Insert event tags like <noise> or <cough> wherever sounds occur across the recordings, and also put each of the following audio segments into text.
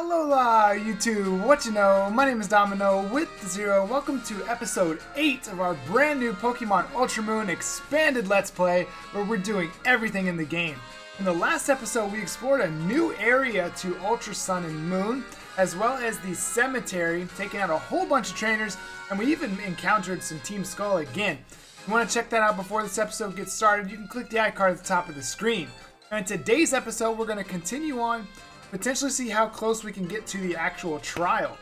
Alola, YouTube! What you know? My name is Domino with the Zero. Welcome to episode 8 of our brand new Pokemon Ultra Moon expanded Let's Play, where we're doing everything in the game. In the last episode, we explored a new area to Ultra Sun and Moon, as well as the cemetery, taking out a whole bunch of trainers, and we even encountered some Team Skull again. If you want to check that out before this episode gets started, you can click the icon at the top of the screen. And in today's episode, we're going to continue on potentially see how close we can get to the actual trial.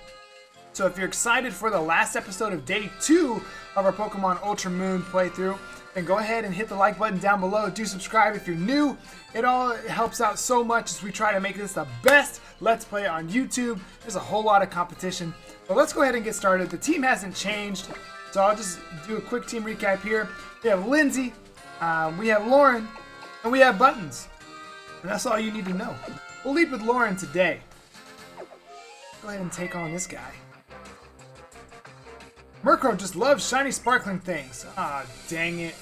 So if you're excited for the last episode of day two of our Pokemon Ultra Moon playthrough, then go ahead and hit the like button down below. Do subscribe if you're new. It all helps out so much as we try to make this the best Let's Play on YouTube. There's a whole lot of competition. But let's go ahead and get started. The team hasn't changed, so I'll just do a quick team recap here. We have Lindsay, um, we have Lauren, and we have Buttons. And that's all you need to know. We'll lead with Lauren today. Go ahead and take on this guy. Murkrow just loves shiny sparkling things. Ah, dang it.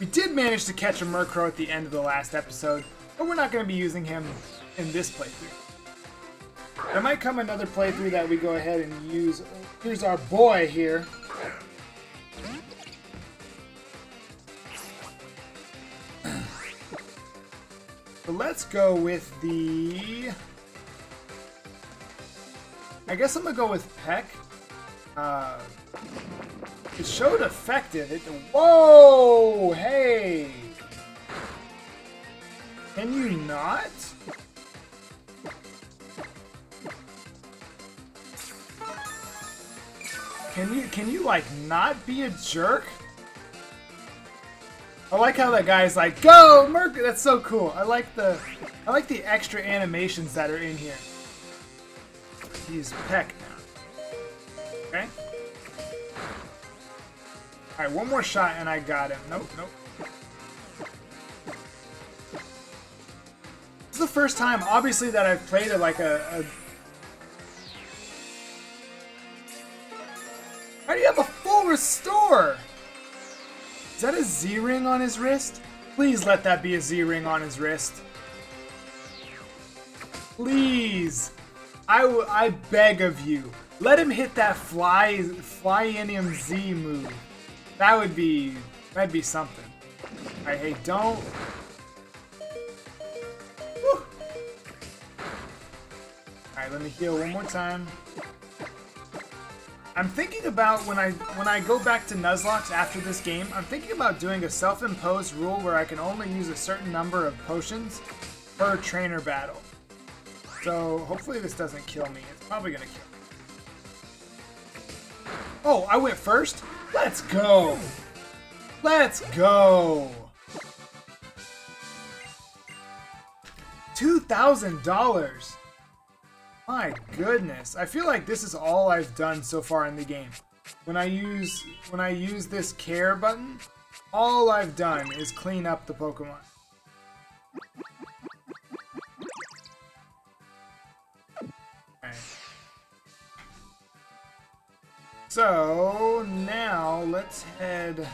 We did manage to catch a Murkrow at the end of the last episode, but we're not going to be using him in this playthrough. There might come another playthrough that we go ahead and use. Here's our boy here. Let's go with the... I guess I'm gonna go with Peck. Uh, it showed effective. It, whoa! Hey! Can you not? Can you, can you like not be a jerk? I like how that guy's like, go, Merc! That's so cool. I like the, I like the extra animations that are in here. He's Peck now. Okay. All right, one more shot and I got him. Nope, nope. This is the first time, obviously, that I've played a, like a, a Z-ring on his wrist? Please let that be a Z-ring on his wrist. Please. I, I beg of you. Let him hit that fly Flyinium Z move. That would be that'd be something. Alright, hey, don't Alright, let me heal one more time. I'm thinking about when I when I go back to Nuzlocke after this game, I'm thinking about doing a self-imposed rule where I can only use a certain number of potions per trainer battle. So hopefully this doesn't kill me. It's probably gonna kill me. Oh, I went first? Let's go! Let's go! $2,000! My goodness. I feel like this is all I've done so far in the game. When I use when I use this care button, all I've done is clean up the Pokemon. So now let's head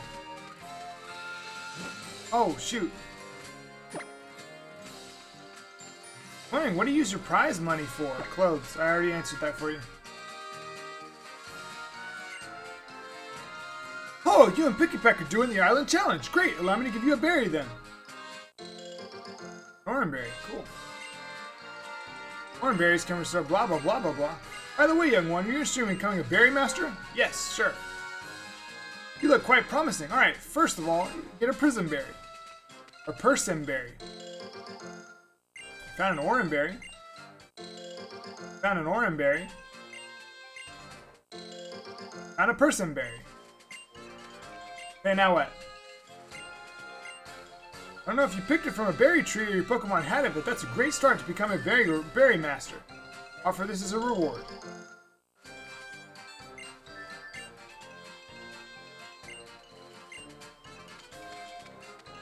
Oh shoot. What do you use your prize money for? Clothes. I already answered that for you. Oh, you and Picky Peck are doing the island challenge. Great. Allow me to give you a berry then. Oranberry. Cool. Oranberries can restore blah blah blah blah blah. By the way, young one, you're interested in becoming a berry master? Yes, sure. You look quite promising. Alright, first of all, get a prism berry. A persim berry. Found an Oranberry. Found an Oranberry. Found a Persim berry. Okay, now what? I don't know if you picked it from a berry tree or your Pokemon had it, but that's a great start to become a berry, berry master. Offer this as a reward.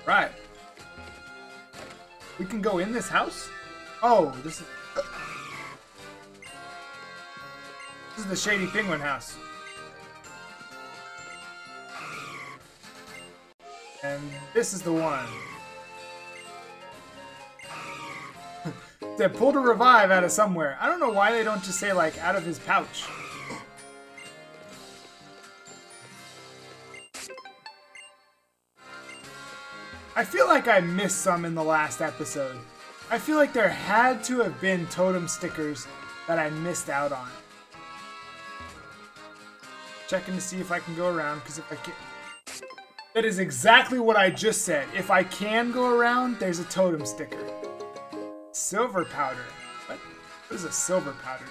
Right. We can go in this house? Oh, this is... This is the Shady Penguin house. And this is the one. <laughs> That pulled a revive out of somewhere. I don't know why they don't just say, like, out of his pouch. I feel like I missed some in the last episode. I feel like there had to have been totem stickers that I missed out on. Checking to see if I can go around, because if I can... That is exactly what I just said. If I can go around, there's a totem sticker. Silver powder. What? What is a silver powder?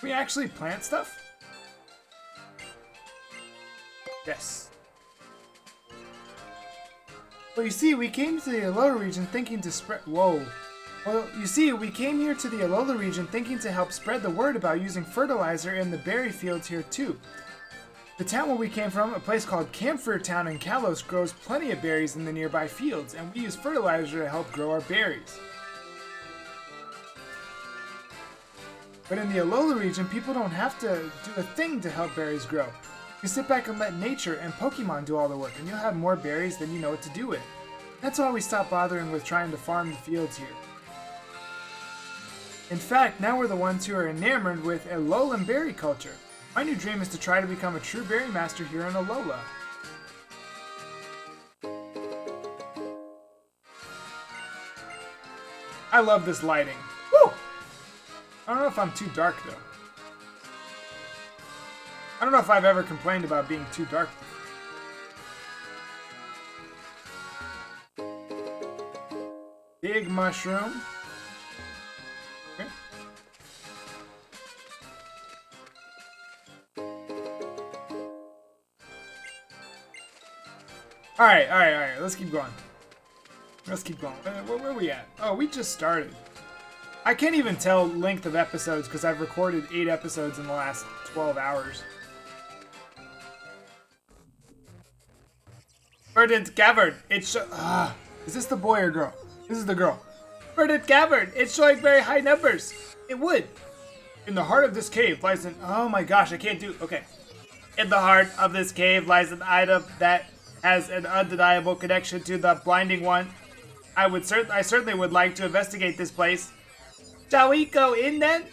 Can we actually plant stuff? Yes. Well, you see, we came to the Alola region thinking to spread- Whoa. Well, you see, we came here to the Alola region thinking to help spread the word about using fertilizer in the berry fields here too. The town where we came from, a place called Camphrier Town in Kalos, grows plenty of berries in the nearby fields, and we use fertilizer to help grow our berries. But in the Alola region, people don't have to do a thing to help berries grow. You sit back and let nature and Pokemon do all the work, and you'll have more berries than you know what to do with. That's why we stopped bothering with trying to farm the fields here. In fact, now we're the ones who are enamored with Alolan berry culture. My new dream is to try to become a true berry master here in Alola. I love this lighting. Woo! I don't know if I'm too dark though. I don't know if I've ever complained about being too dark. Big mushroom. Alright, alright, alright. Let's keep going. Let's keep going. Uh, where, where are we at? Oh, we just started. I can't even tell length of episodes because I've recorded eight episodes in the last 12 hours. Verdant Cavern. It's uh, is this the boy or girl? This is the girl. Verdant Cavern. It's showing very high numbers. It would. In the heart of this cave lies an. Oh my gosh, I can't do. Okay. In the heart of this cave lies an item that has an undeniable connection to the Blinding One. I would cert I certainly would like to investigate this place. Shall we go in then?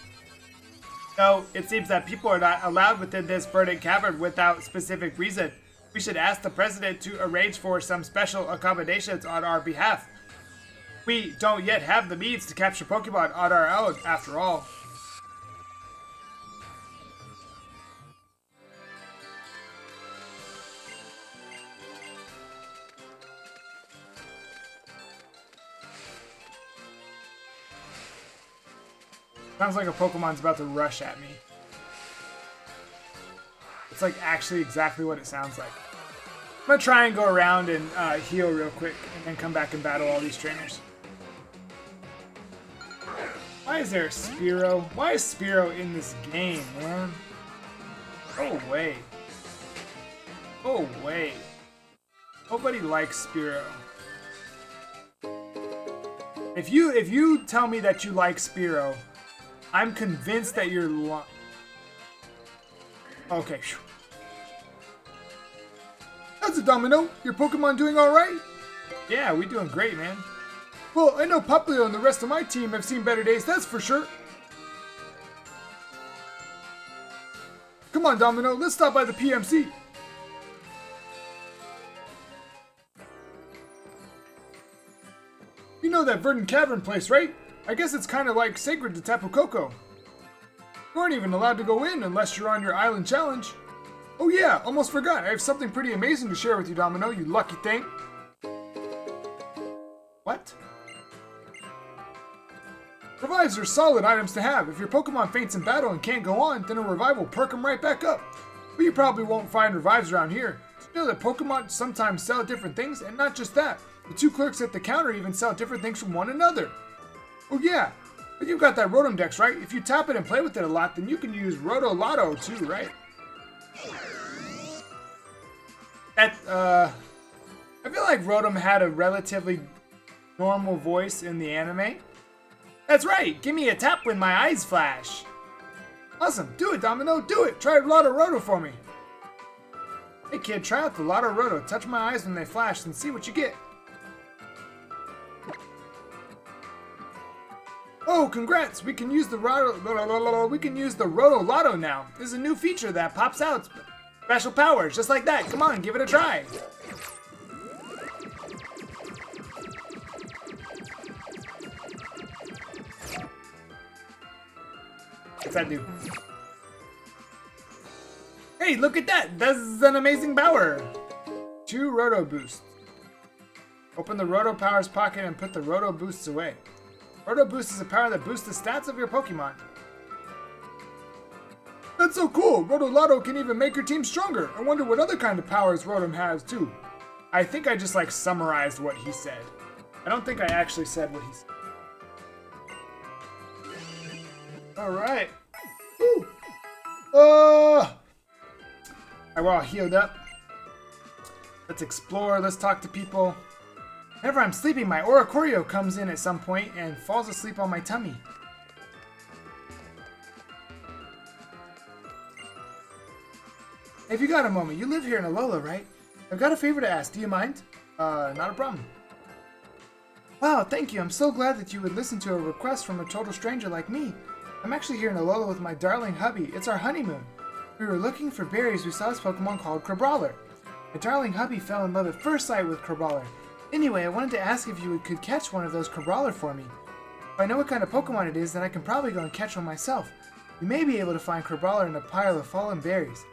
No, it seems that people are not allowed within this verdant cavern without specific reason. We should ask the president to arrange for some special accommodations on our behalf. We don't yet have the means to capture Pokemon on our own, after all. Sounds like a Pokemon's about to rush at me. It's like actually exactly what it sounds like. I'm gonna try and go around and uh, heal real quick and then come back and battle all these trainers. Why is there a Spearow? Why is Spearow in this game, man? Go away. Go away. Nobody likes Spearow. If you if you tell me that you like Spearow, I'm convinced that you're. Okay. That's a domino. Your Pokemon doing alright? Yeah, we doing great, man. Well, I know Popplio and the rest of my team have seen better days, that's for sure. Come on, Domino, let's stop by the PMC. You know that Verdant Cavern place, right? I guess it's kind of like sacred to Tapu Koko. You aren't even allowed to go in unless you're on your island challenge. Oh yeah, almost forgot. I have something pretty amazing to share with you, Domino, you lucky thing. What? Revives are solid items to have. If your Pokemon faints in battle and can't go on, then a revive will perk them right back up. But you probably won't find revives around here. You know that Pokemon sometimes sell different things? And not just that, the two clerks at the counter even sell different things from one another. Oh yeah, but you've got that Rotom Dex, right? If you tap it and play with it a lot, then you can use Roto Lotto too, right? That, uh... I feel like Rotom had a relatively normal voice in the anime. That's right, give me a tap when my eyes flash. Awesome, do it, Domino, do it! Try Lotto Roto for me. Hey kid, try out the Lotto Roto. Touch my eyes when they flash and see what you get. Oh, congrats! We can use the Roto. We can use the Roto Lotto now. This is a new feature that pops out special powers, just like that. Come on, give it a try. What's that do? Hey, look at that! That's an amazing power! Two Roto Boosts. Open the Roto Powers pocket and put the Roto Boosts away. Roto Boost is a power that boosts the stats of your Pokemon. That's so cool! Roto Lotto can even make your team stronger. I wonder what other kind of powers Rotom has, too. I think I just, like, summarized what he said. I don't think I actually said what he said. Alright. Woo! Uh, we're all healed up. Let's explore, let's talk to people. Whenever I'm sleeping, my Oricorio comes in at some point and falls asleep on my tummy. If you got a moment, you live here in Alola, right? I've got a favor to ask. Do you mind? Uh, not a problem. Wow, thank you. I'm so glad that you would listen to a request from a total stranger like me. I'm actually here in Alola with my darling hubby. It's our honeymoon. We were looking for berries. We saw this Pokemon called Crabrawler. My darling hubby fell in love at first sight with Crabrawler. Anyway, I wanted to ask if you could catch one of those Crabrawler for me. If I know what kind of Pokemon it is, then I can probably go and catch one myself. You may be able to find Crabrawler in a pile of fallen berries.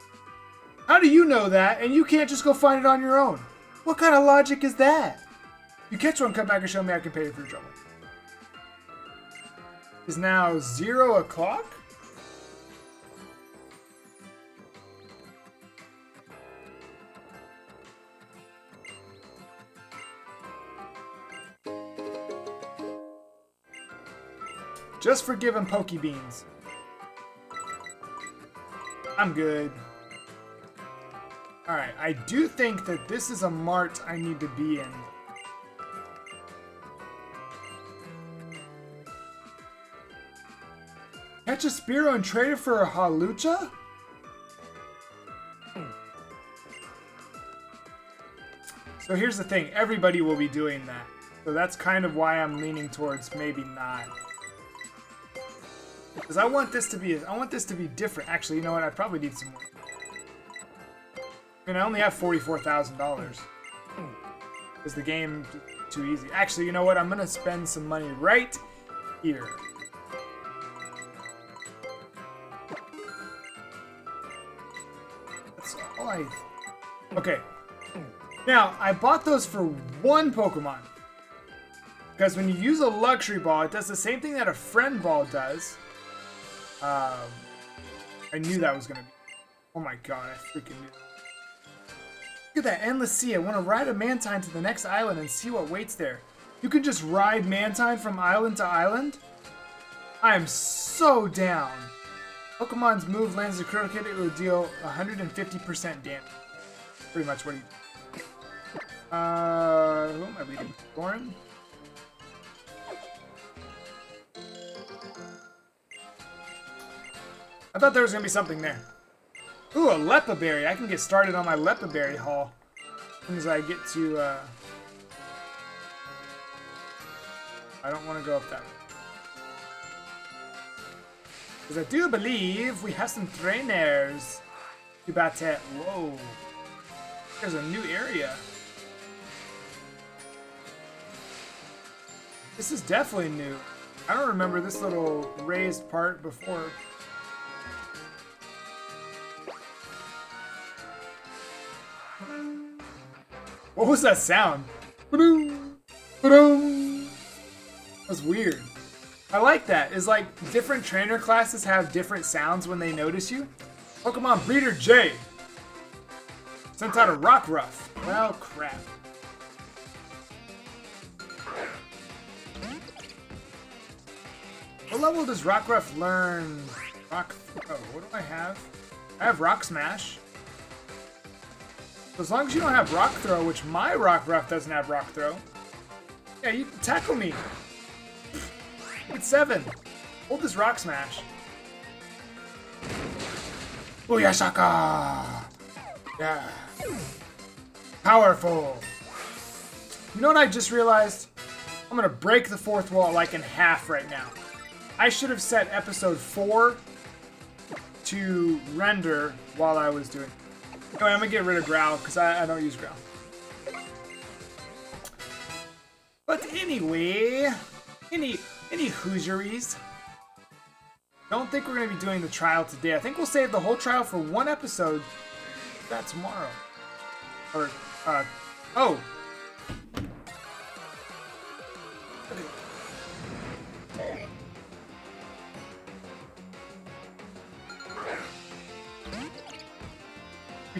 How do you know that, and you can't just go find it on your own? What kind of logic is that? You catch one, come back and show me I can pay you for trouble. Is now zero o'clock? Just for giving Pokebeans. I'm good. Alright, I do think that this is a mart I need to be in. Catch a Spearow and trade it for a Hawlucha? Hmm. So here's the thing, everybody will be doing that. So that's kind of why I'm leaning towards maybe not. Because I want this to be, I want this to be different. Actually, you know what? I probably need some more. I mean, I only have $44,000. Is the game too easy? Actually, you know what? I'm going to spend some money right here. That's all I... Okay. Now, I bought those for one Pokemon. Because when you use a Luxury Ball, it does the same thing that a Friend Ball does. Um, I knew that was gonna be. Oh my god, I freaking knew. Look at that endless sea. I want to ride a Mantine to the next island and see what waits there. You can just ride Mantine from island to island? I am so down. Pokemon's move lands a critical hit, it will deal 150% damage. Pretty much what he... Uh, who am I leading? Thorin? I thought there was going to be something there. Ooh, a Leppa Berry. I can get started on my Leppa Berry haul. As soon as I get to, uh... I don't want to go up that way. Because I do believe we have some trainers. Cubatet. Whoa. There's a new area. This is definitely new. I don't remember this little raised part before. What was that sound? That's weird. I like that. Is like different trainer classes have different sounds when they notice you. Pokemon Breeder J. Sent out a Rockruff. Well, crap. What level does Rockruff learn? Rock. Oh, what do I have? I have Rock Smash. As long as you don't have Rock Throw, which my Rockruff doesn't have Rock Throw. Yeah, you can tackle me. It's seven. Hold this Rock Smash. Booyashaka! Yeah. Powerful. You know what I just realized? I'm gonna break the fourth wall like in half right now. I should have set episode 4 to render while I was doing. I'm gonna get rid of Growl because I, I don't use Growl. But anyway, any any Hoosieries. Don't think we're gonna be doing the trial today. I think we'll save the whole trial for one episode. That tomorrow. Or uh oh.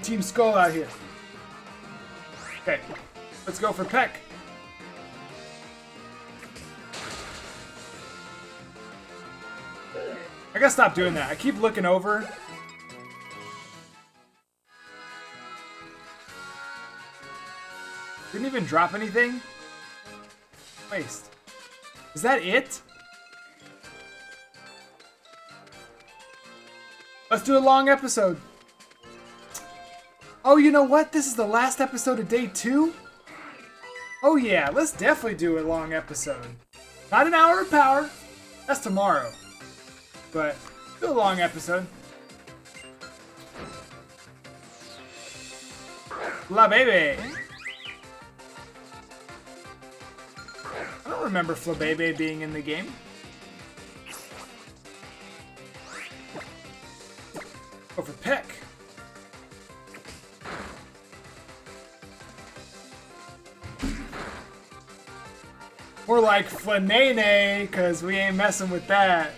Your team Skull out here. Okay, let's go for Peck. I gotta stop doing that. I keep looking over. Didn't even drop anything? Waste. Is that it? Let's do a long episode. Oh, you know what? This is the last episode of day two? Oh yeah, let's definitely do a long episode. Not an hour of power. That's tomorrow but still a long episode. La Baby! I don't remember Flabebe being in the game. Over for Peck. More like Flanene, because we ain't messing with that.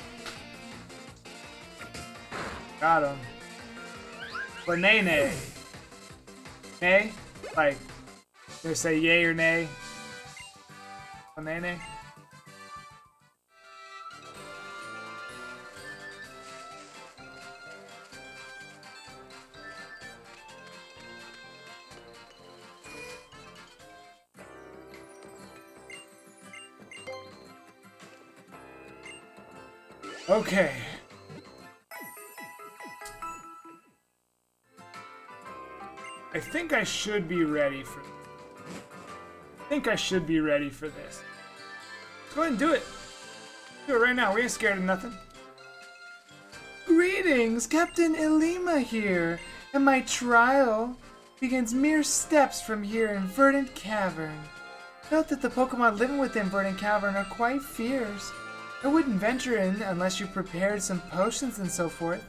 Got him. For Nene. Nay? Like, they say yay or nay? For I should be ready for I think I should be ready for this. Let's go ahead and do it. Do it right now. We ain't scared of nothing. Greetings, Captain Ilima here, and my trial begins mere steps from here in Verdant Cavern. Note that the Pokemon living within Verdant Cavern are quite fierce. I wouldn't venture in unless you prepared some potions and so forth.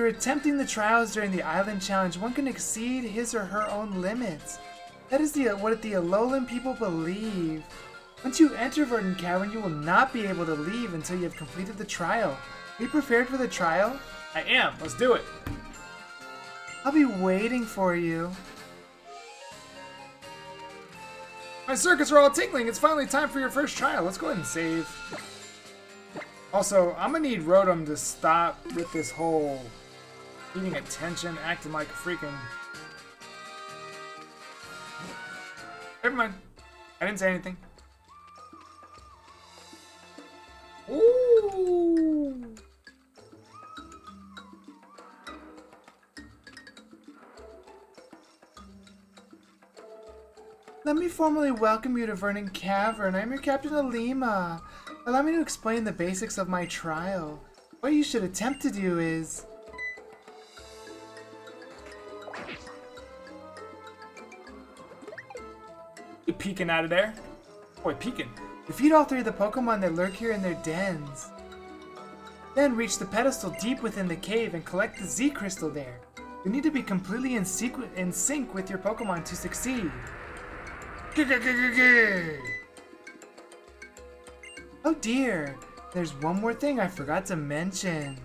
Through attempting the trials during the Island Challenge, one can exceed his or her own limits. That is the, what the Alolan people believe. Once you enter Verdant Cavern, you will not be able to leave until you have completed the trial. Are you prepared for the trial? I am. Let's do it. I'll be waiting for you. My circuits are all tingling. It's finally time for your first trial. Let's go ahead and save. Also, I'm gonna need Rotom to stop with this whole needing attention, acting like a freaking... Never mind. I didn't say anything. Ooh! Let me formally welcome you to Verdant Cavern. I'm your Captain Ilima. Allow me to explain the basics of my trial. What you should attempt to do is... peeking out of there? Boy, peeking. Defeat all three of the Pokemon that lurk here in their dens. Then reach the pedestal deep within the cave and collect the Z Crystal there. You need to be completely in, in sync with your Pokemon to succeed. Oh dear, there's one more thing I forgot to mention.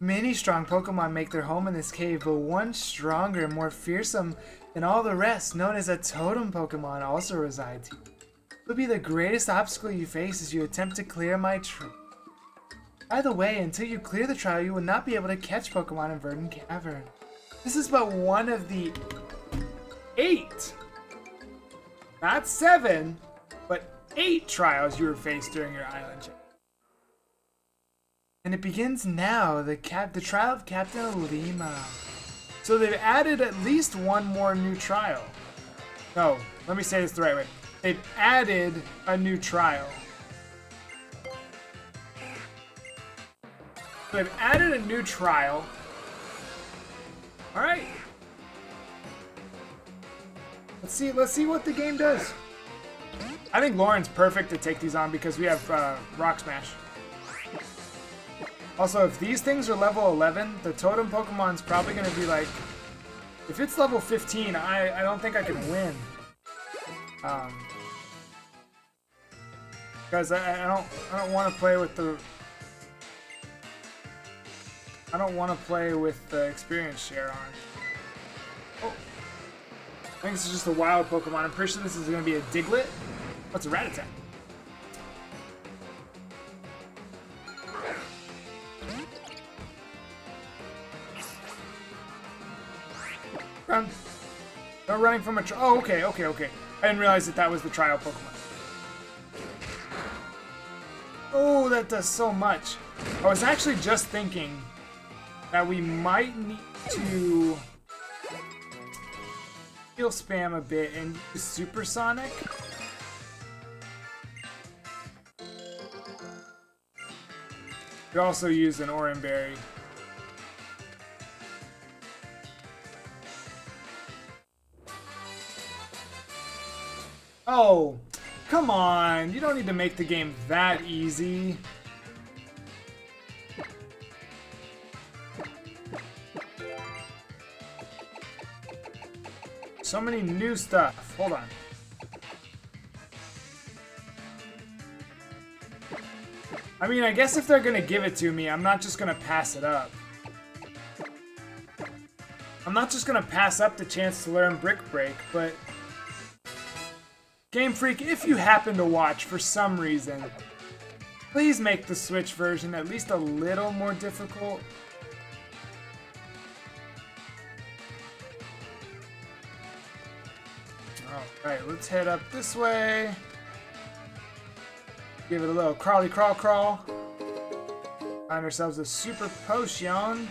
Many strong Pokemon make their home in this cave, but one stronger and more fearsome than all the rest, known as a Totem Pokemon, also resides here. It will be the greatest obstacle you face as you attempt to clear my trial. By the way, until you clear the trial, you will not be able to catch Pokemon in Verdant Cavern. This is but one of the eight, not seven, but eight trials you were faced during your island check. And it begins now, the cap the trial of Captain Ilima. So they've added at least one more new trial. No, let me say this the right way. They've added a new trial. They've added a new trial. Alright. Let's see let's see what the game does. I think Lauren's perfect to take these on because we have uh, Rock Smash. Also, if these things are level 11, the totem Pokemon's probably going to be like... If it's level 15, I, I don't think I can win. Um, because I, I don't I don't want to play with the I don't want to play with the experience share on. Oh. I think this is just a wild Pokemon. I'm pretty sure this is going to be a Diglett. What's a Rattata? Running from a... Oh, okay, okay, okay. I didn't realize that that was the trial Pokemon. Oh, that does so much. I was actually just thinking that we might need to heal spam a bit and use Supersonic. Could also use an Oran Berry. Oh, come on. You don't need to make the game that easy. So many new stuff. Hold on. I mean, I guess if they're gonna give it to me, I'm not just gonna pass it up. I'm not just gonna pass up the chance to learn Brick Break, but Game Freak, if you happen to watch for some reason, please make the Switch version at least a little more difficult. Alright, let's head up this way. Give it a little crawly crawl crawl. Find ourselves a super potion.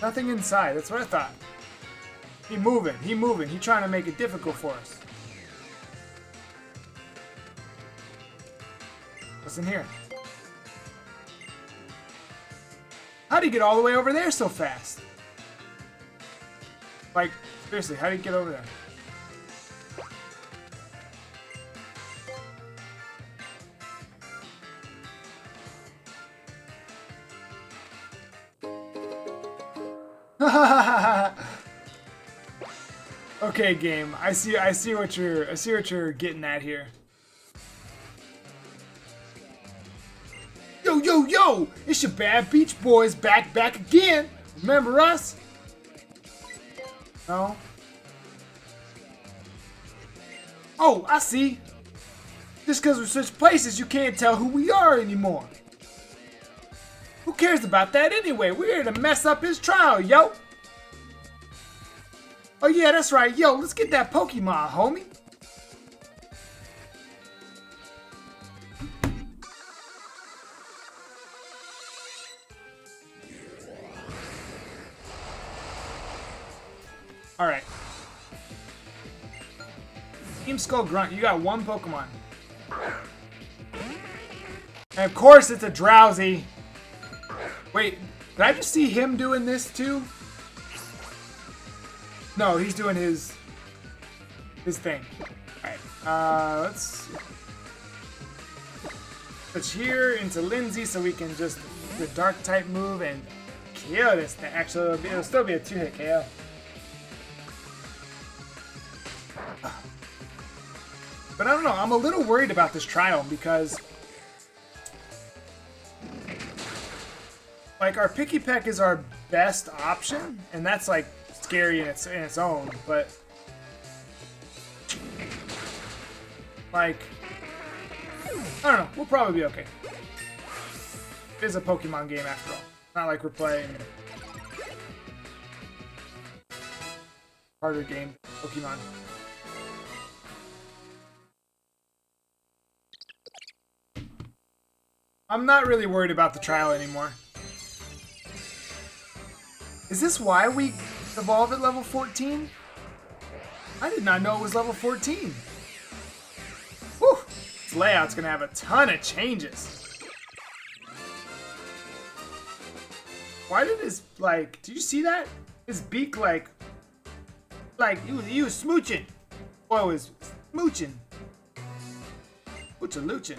Nothing inside, that's what I thought. He moving. He moving. He trying to make it difficult for us. What's in here? How do you get all the way over there so fast? Like, seriously, how do you get over there? <laughs> Okay, game. I see. I see what you're. I see what you're getting at here. Yo, yo, yo! It's your bad Beach Boys back, back again. Remember us? No. Oh, I see. Just because we switched places, you can't tell who we are anymore. Who cares about that anyway? We're here to mess up his trial, yo. Oh yeah, that's right. Yo, let's get that Pokemon, homie. Alright. Team Skull Grunt, you got one Pokemon. And of course it's a Drowzee. Wait, did I just see him doing this too? No, he's doing his his thing. Alright, uh, let's switch here into Lindsay so we can just the dark type move and kill this thing. Actually, it'll, be, it'll still be a two-hit KO. But I don't know, I'm a little worried about this trial because like our picky peck is our best option, and that's like scary in its in its own, but like I don't know. We'll probably be okay. It is a Pokemon game after all. Not like we're playing harder game Pokemon. I'm not really worried about the trial anymore. Is this why we evolve at level 14? I did not know it was level 14. Whew! This layout's gonna have a ton of changes. Why did his, like, did you see that? His beak, like, like, he was, he was smooching. Boy was smooching. Mooching looching.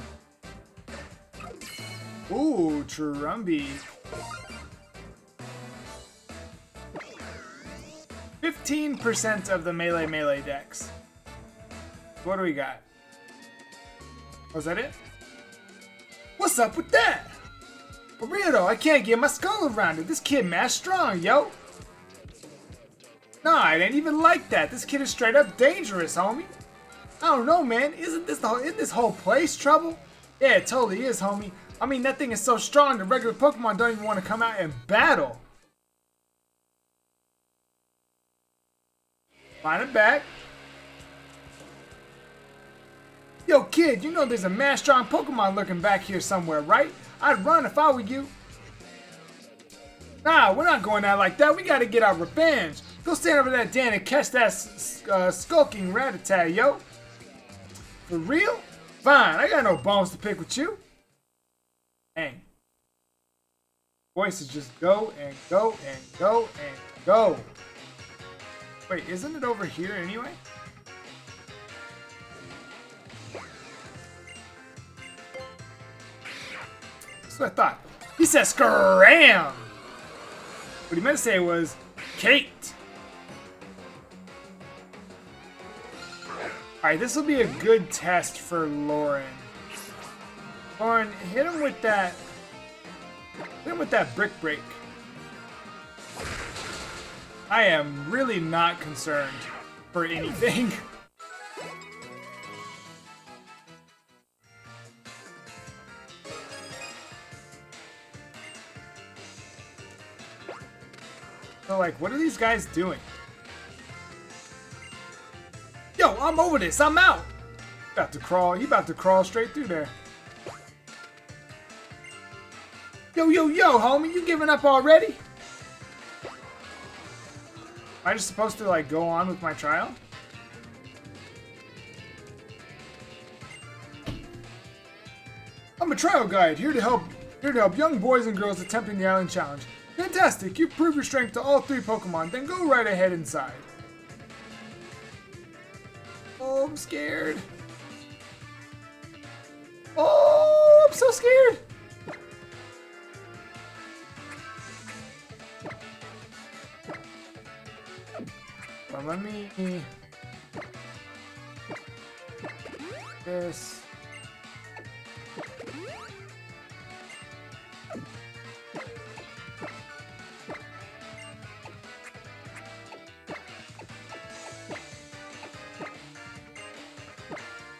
Ooh, Trumby. 15% of the melee melee decks. What do we got? Oh, Was that it? What's up with that? Though, I can't get my skull around it. This kid mad strong, yo. Nah, it ain't even like that. This kid is straight up dangerous, homie. I don't know, man. Isn't this the whole, isn't this whole place trouble? Yeah, it totally is, homie. I mean, that thing is so strong, the regular Pokemon don't even want to come out and battle. Find it back. Yo, kid, you know there's a mad strong Pokemon lurking back here somewhere, right? I'd run if I were you. Nah, we're not going out like that. We gotta get our revenge. Go stand over that den and catch that uh, skulking Rattata, yo. For real? Fine, I got no bones to pick with you. Dang. Voices just go and go and go and go. Wait, isn't it over here anyway? That's what I thought. He said scram! What he meant to say was Kate. Alright, this will be a good test for Lauren. Lauren, hit him with that. Hit him with that brick break. I am really not concerned for anything. <laughs> so like, what are these guys doing? Yo, I'm over this. I'm out. About to crawl. You about to crawl straight through there. Yo, yo, yo, homie, you giving up already? Am I just supposed to, like, go on with my trial? I'm a trial guide, here to help here to help young boys and girls attempting the island challenge. Fantastic, you prove your strength to all three Pokemon, then go right ahead inside. Oh, I'm scared. Oh, I'm so scared. Let me... This...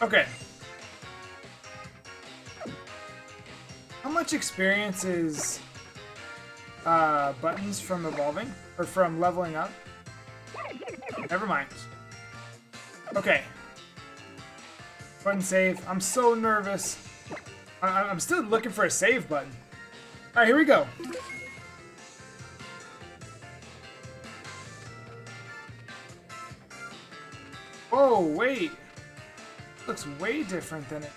Okay. How much experience is uh, buttons from evolving? Or from leveling up? Never mind. Okay. Button save. I'm so nervous. I I'm still looking for a save button. Alright, here we go. Whoa, wait. Looks way different than it.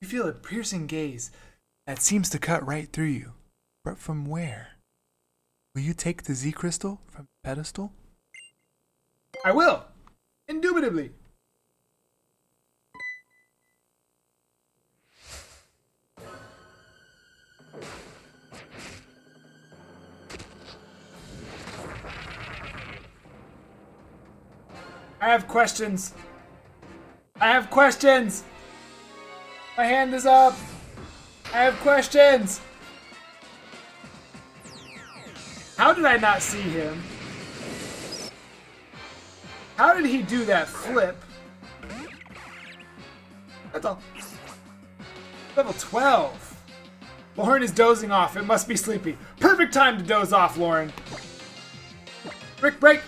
You feel a piercing gaze that seems to cut right through you. But from where? Will you take the Z crystal from the pedestal? I will! Indubitably! I have questions. I have questions. My hand is up. I have questions. How did I not see him? How did he do that flip? That's all. Level 12. Lauren is dozing off. It must be sleepy. Perfect time to doze off, Lauren. Brick break.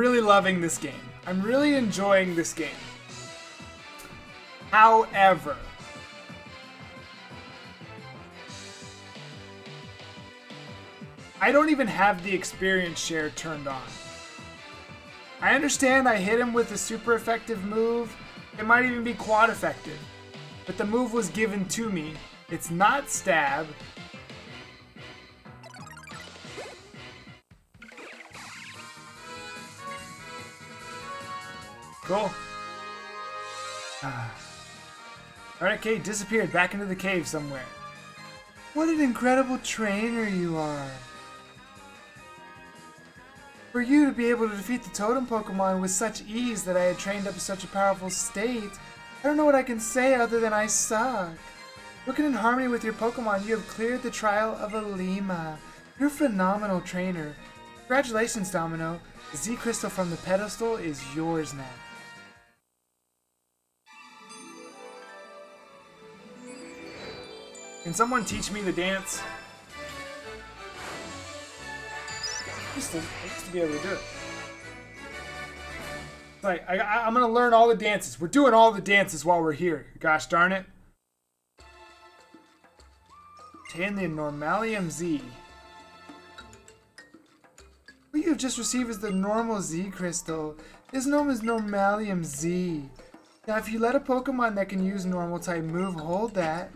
Really loving this game. I'm really enjoying this game. However, I don't even have the experience share turned on. I understand I hit him with a super effective move. It might even be quad effective. But the move was given to me. It's not stab. Cool. Ah. Kate disappeared back into the cave somewhere. What an incredible trainer you are. For you to be able to defeat the totem Pokemon with such ease that I had trained up to such a powerful state, I don't know what I can say other than I suck. Working in harmony with your Pokemon, you have cleared the trial of Ilima. You're a phenomenal trainer. Congratulations, Domino. The Z Crystal from the pedestal is yours now. Can someone teach me the dance? I used to, I used to be able to do it. Like, I, I, I'm gonna learn all the dances. We're doing all the dances while we're here. Gosh darn it. Obtain the Normalium Z. What you have just received is the normal Z crystal. This gnome is Normalium Z. Now, if you let a Pokemon that can use normal type move hold that,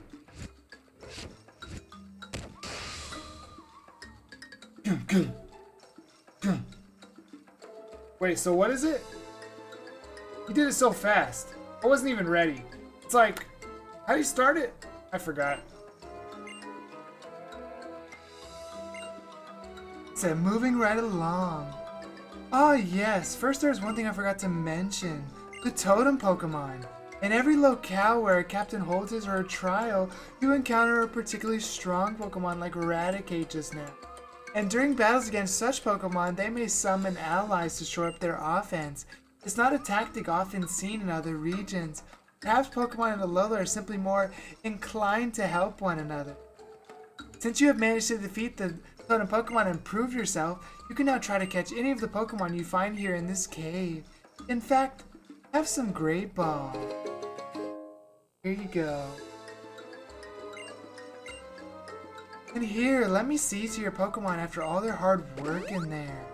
<clears throat> Wait, so what is it? He did it so fast. I wasn't even ready. It's like, how do you start it? I forgot. It said moving right along. Oh yes, first there's one thing I forgot to mention. The totem Pokemon. In every locale where a captain holds his or a trial, you encounter a particularly strong Pokemon like Raticate just now. And during battles against such Pokemon, they may summon allies to shore up their offense. It's not a tactic often seen in other regions. Perhaps Pokemon in Alola are simply more inclined to help one another. Since you have managed to defeat the Totem Pokemon and prove yourself, you can now try to catch any of the Pokemon you find here in this cave. In fact, have some Great Ball. Here you go. And here, let me see to your Pokemon after all their hard work in there.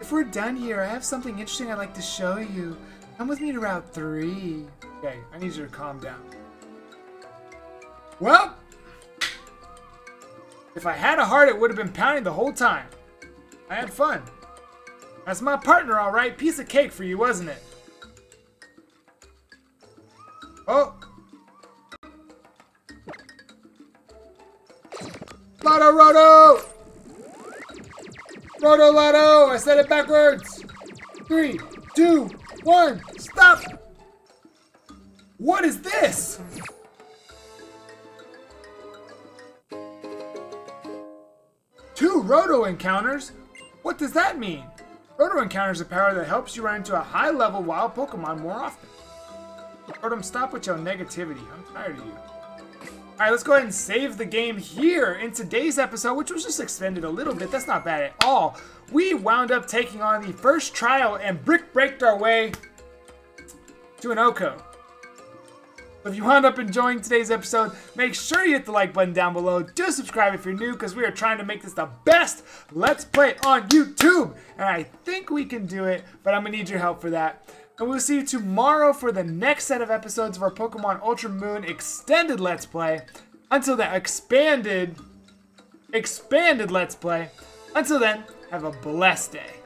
If we're done here, I have something interesting I'd like to show you. Come with me to Route 3. Okay, I need you to calm down. Well, if I had a heart, it would have been pounding the whole time. I had fun. That's my partner, all right. Piece of cake for you, wasn't it? Oh, Loto Roto! Roto Loto! I said it backwards! Three, two, one, stop! What is this? Two Roto encounters? What does that mean? Roto encounters a power that helps you run into a high level wild Pokemon more often. Rotom, stop with your negativity. I'm tired of you. Alright, let's go ahead and save the game here in today's episode, which was just extended a little bit. That's not bad at all. We wound up taking on the first trial and brick breaked our way to an OHKO. If you wound up enjoying today's episode, make sure you hit the like button down below. Do subscribe if you're new, because we are trying to make this the best Let's Play on YouTube. And I think we can do it, but I'm going to need your help for that. And we'll see you tomorrow for the next set of episodes of our Pokemon Ultra Moon Extended Let's Play. Until then, expanded, expanded Let's Play. Until then, have a blessed day.